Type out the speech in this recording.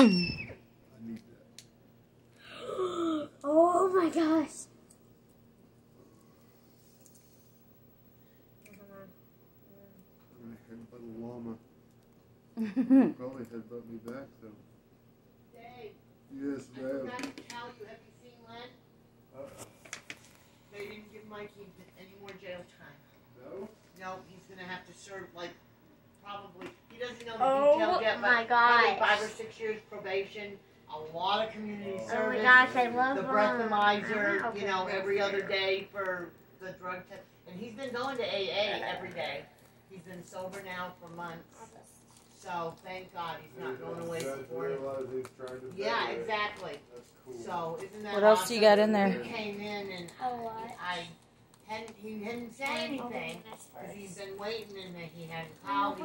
I need that. oh my gosh. I'm gonna a llama. Probably headbutt me back though. Dave, Yes, I ma'am. forgot to tell you, have you seen Len? Uh, They didn't give Mikey any more jail time. no? No, he's gonna have to serve like probably he doesn't know the Oh details yet, my probably gosh. five or six years probation, a lot of community Oh my Oh my service, gosh, I love the breathalyzer, Ah, you know, every other day for the drug test. And he's been going to AA every day. He's been sober now for months. So thank God he's not going away Guys for it. realize trying to Yeah, exactly. That's cool. So isn't that What else do you got in there? He came in and A lot. I hadn't he hadn't said anything. Because he's been waiting and he hadn't I know called, he